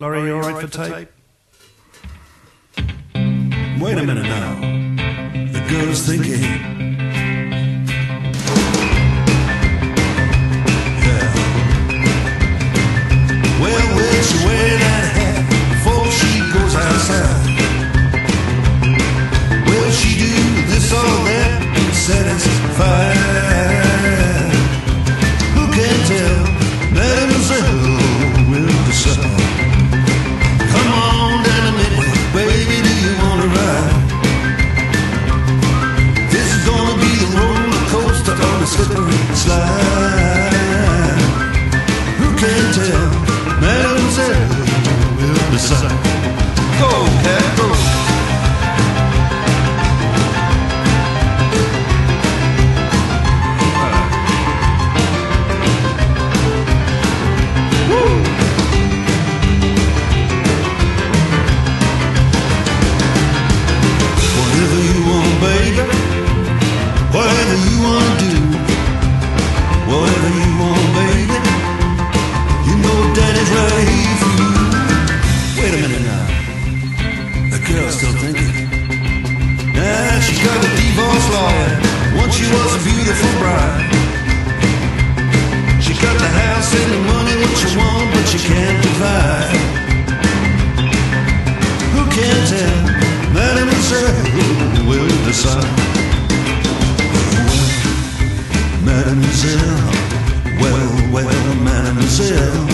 Laurie, you alright for tape? Wait a minute now. The girl's thinking. Yeah. Well, will she wear that hat before she goes outside? Will she do this or that and satisfy? Slide. Who can tell? Will decide. She got a divorce lawyer. Once she was a beautiful bride. She got the house and the money, what you want, but you can't divide. Who can tell? Mademoiselle will decide. Well, Mademoiselle, well, well, Mademoiselle,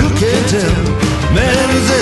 who can tell? Man's